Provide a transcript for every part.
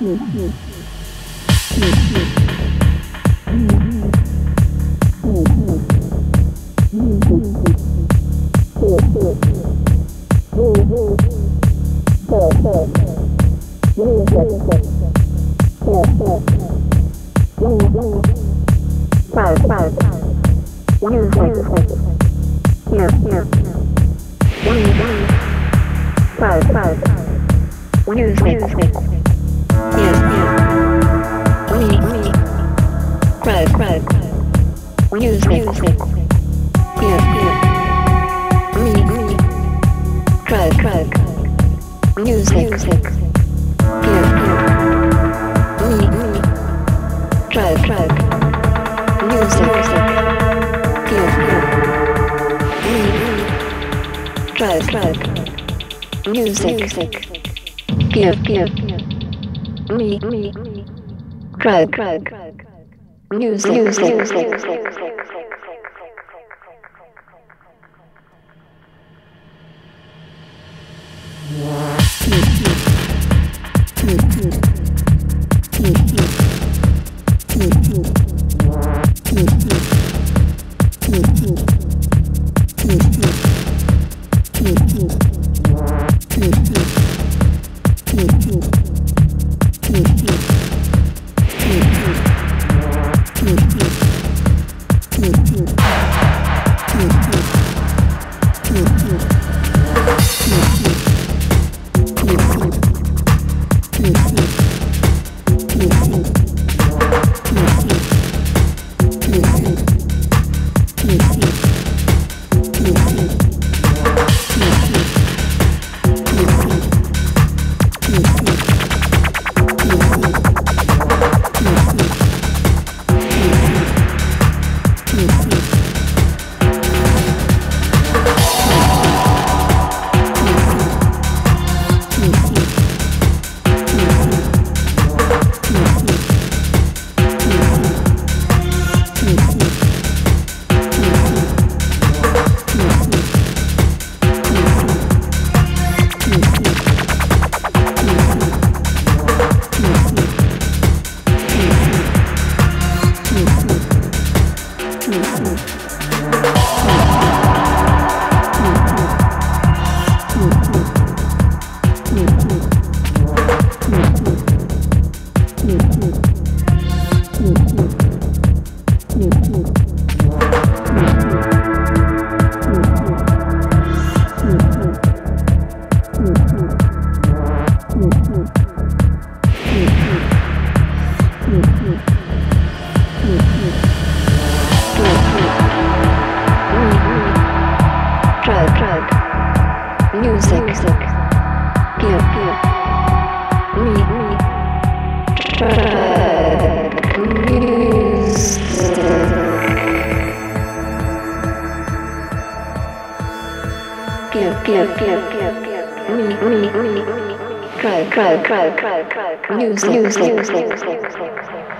Yes, yes. Newsweek. music, music. Yeah, yeah. Me, me. Crack, crack. Music, music. Yeah, yeah. Me, me. Crack, crack. Music, music. Yeah, yeah. Me, me. Crack, crack. Music, music. Yeah, yeah. Me, me. Crack, crack news news news Ooh. Cry, cry, cry, cry, cry, cry, music, music, music, music, music.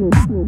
Mm-hmm.